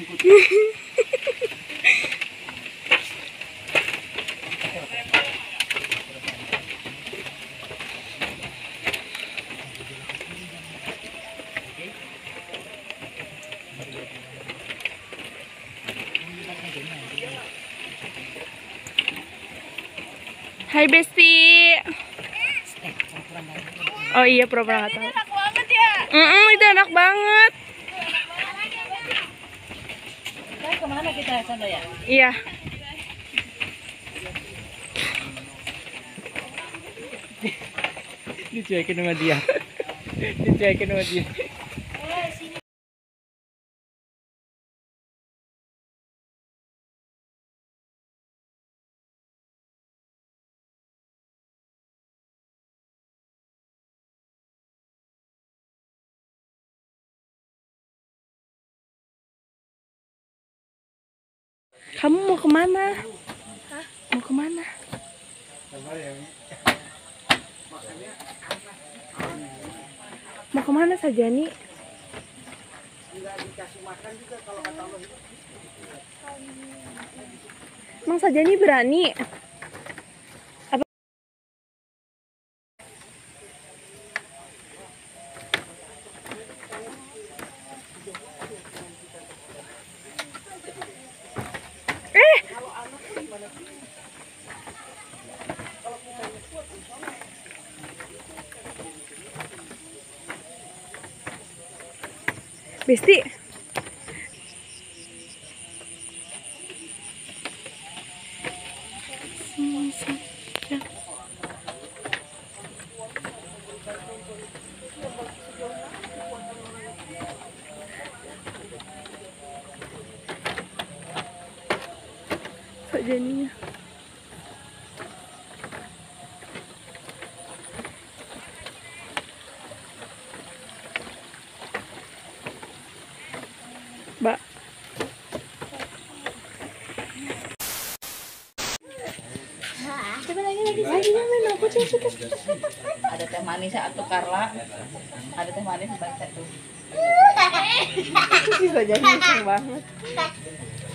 Hai Besti. Oh iya pura-pura nggak tahu. Enak banget ya. Mm itu enak banget. Ke mana kita sana ya? Iya. Dicuekin sama dia. Dicuekin sama dia. Kamu mau ke mana? Mau ke mana? Mau ke mana saja nih? Emang saja nih berani? Besti. Mbak. Coba lagi lagi lagi main aku Ada teh manis atau Carla? Ada teh manis satu. Bisa jadi banget.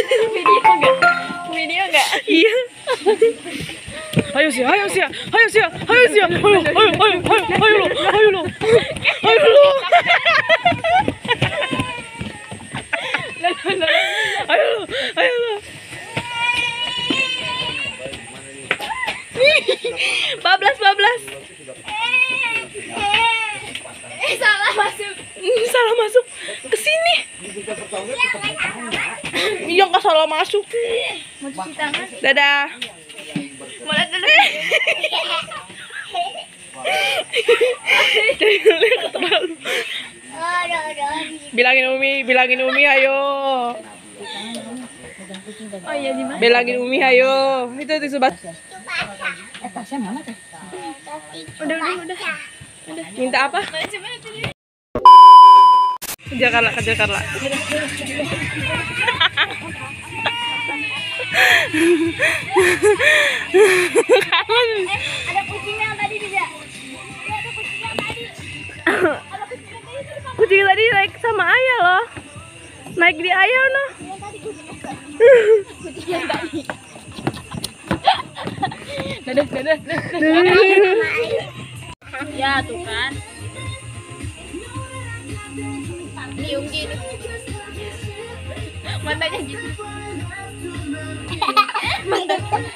Video gak? Video gak? Iya. Ayo sih, ayo sih, ayo sih, ayo sih, ayo, ayo, ayo, ayo, ayo lo, ayo lo, ayo lo, ayo lo, ayo lo. Bablas, bablas. Eh salah masuk. Salah masuk ke sini. Iya nggak salah masuk. Mau cuci tangan? Dadah. Mulai dulu. Terlalu. Bilangin Umi, bilangin Umi ayo. Oh iya di mana? Bilangin Umi ayo. Itu itu sobat. Eh, tasnya mana teh? Udah udah udah. Minta apa? Coba dulu. Carla. Ada kucing yang tadi tidak? Ya, ada tadi. Ada kucing yang tadi. Kucing tadi naik sama ayah loh. Naik di ayah noh. Yang tadi kucing yang tadi. Kucing yang tadi. Dadah, dadah, dadah. Tanda niya gini.